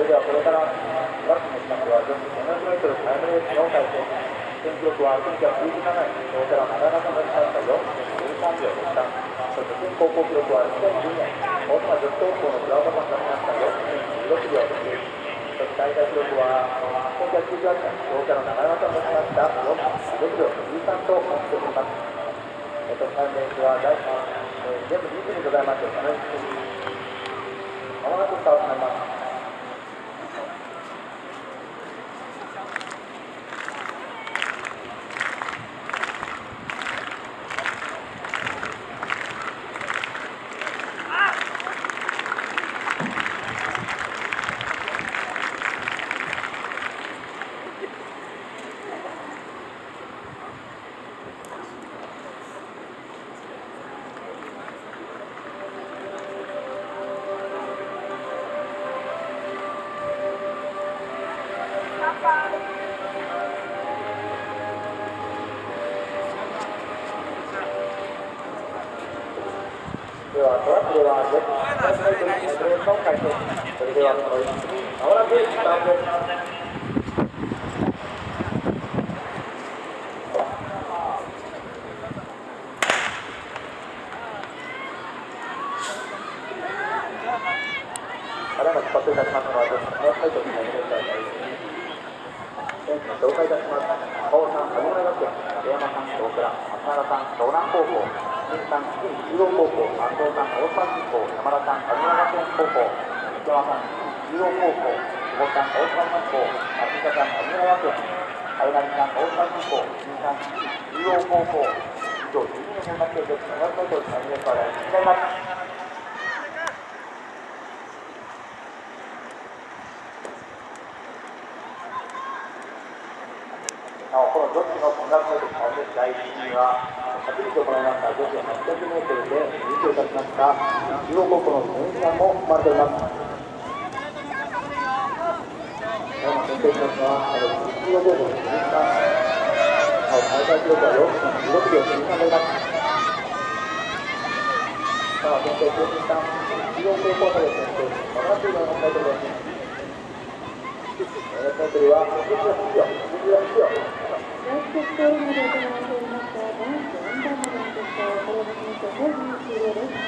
それではこれからワックのスタッフは女子 500m タイムレースの対戦新記録は1997年大寺長中の大会4分13秒でしたそして新高校記録は2010年大島女子高校のクラウドファンがなった4分16秒です。そして大会記録は1998年大寺長中の放った4分16秒13となっております。えっと、タイムレースは第、えー、全部2組ございまして、その1組、まもなくスタートになります。ではトラックでは絶対のレースを開始それではこのまもなくスタートただいま出発いたしますのは女子200メートルのレース選手の紹介いたします青さん神村学園上山さん大倉松原さん湘南高校新さん金中央高校安藤さん大阪銀行山田さん神村学園高校三山さん中央高校久保さん大阪学校松下さん神村学園海南さん大阪銀行新さん金中央高校以上12名になっている200メートルのレースからお願いしますなおこの女子の200メートルの第1位は昨日行いました女子800メートルで優勝いたしました中央高校の選手団も生まれております。先生は実業ボードの鈴木さんなお大会記録は4分16秒13であります。さあ先生中央高校生選手まもなく400メートルです。400メートルは28秒28秒ライフテストエリアで行われておりました男子4番までのテストをこれをもちまして本日終了です。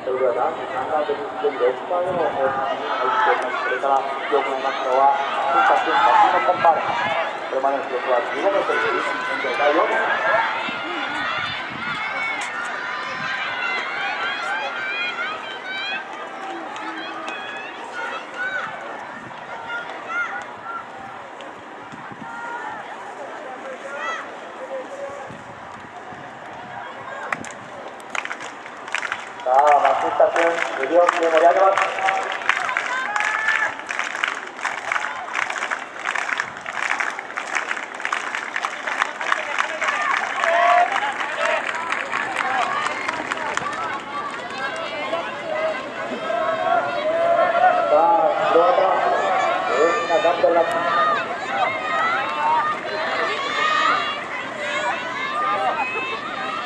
それでは男子300メートル6番目の放送に入っております。それから記憶のは、新作夏のコンパーレ。これまではさあ、松下君、腕を振って盛り上げます。さあ、白旗、大きなガンベルが。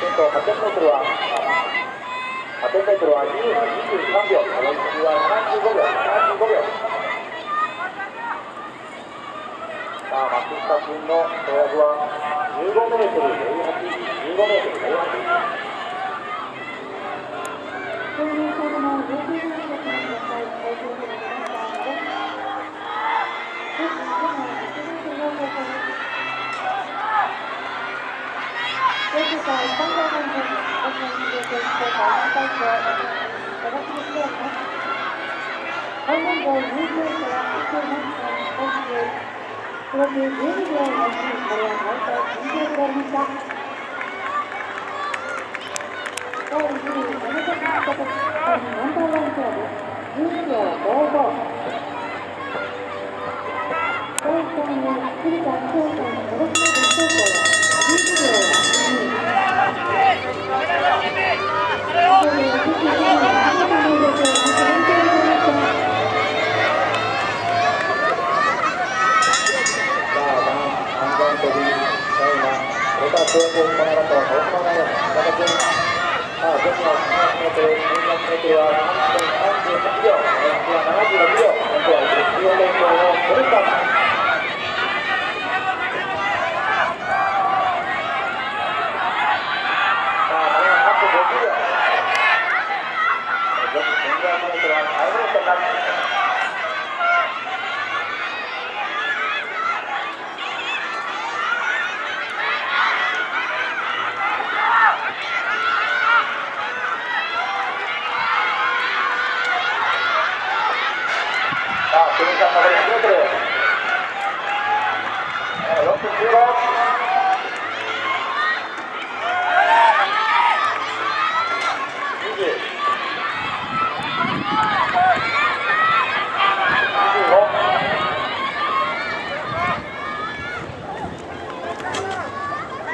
先頭800メートルは800メートルは2分23秒、4周は75秒、75秒。さあ、松下君の跳躍は15メートル08、15メートル08。購入本年度入場者は1分半間に対して記録12秒を持ちこれは大会終了となりました第1位おのでとうございます第ナンバーワン勝負12秒55第1回目栗田翔さんの届きますタイトルは。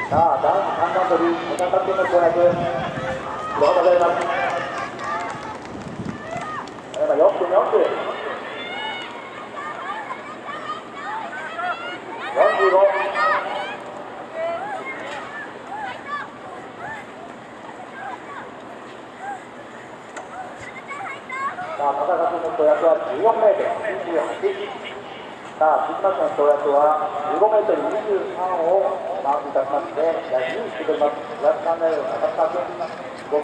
자, 다음 강남들이 강남팀을 보내고 들어가려면 さあ、高田君の跳躍は14メートル28。さあ、新町の跳躍は15メートル23をマークいたしまして、第2位してくれます。の高君、